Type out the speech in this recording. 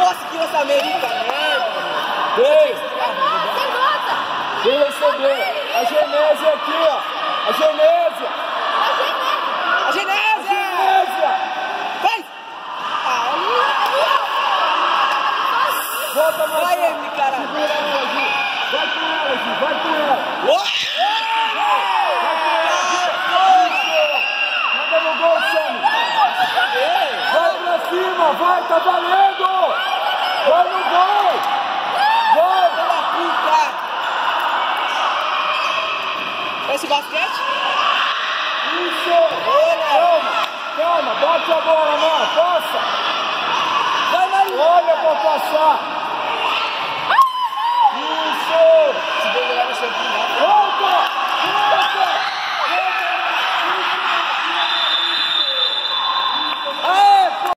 conseguiu essa América merda. Vem. Vem receber. A Genésia aqui, ó. A Genésia. A A Genésia! Genésia. Vai! Volta mais. Vai. Emily, Gi. Vai com ela, Gi. Vai com ela. Manda no gol, Sammy. Vai pra cima. Vai, tá valendo. Vai no gol. Vai. Filha da puta! Esse basquete? Isso. Calma. Calma. Bate a bola, Mar. Passa. Vai, Marinho! Olha pra passar.